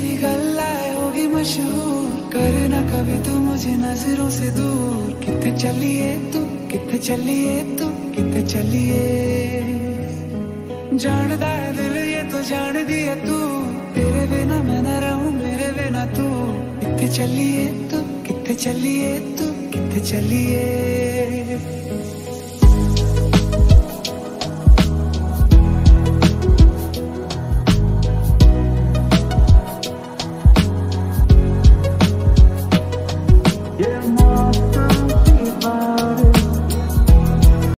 तेरी गल्लाए होगी मशहूर। करना कभी तू मुझे नज़रों से दूर। कितने चलिए तू, कितने चलिए तू, कितने चलिए। जानदा है दिल ये तो जान दिया तू। तेरे बिना मैं न रहूँ, मेरे बिना तू। कितने चलिए तू, कितने चलिए तू, कितने चलिए।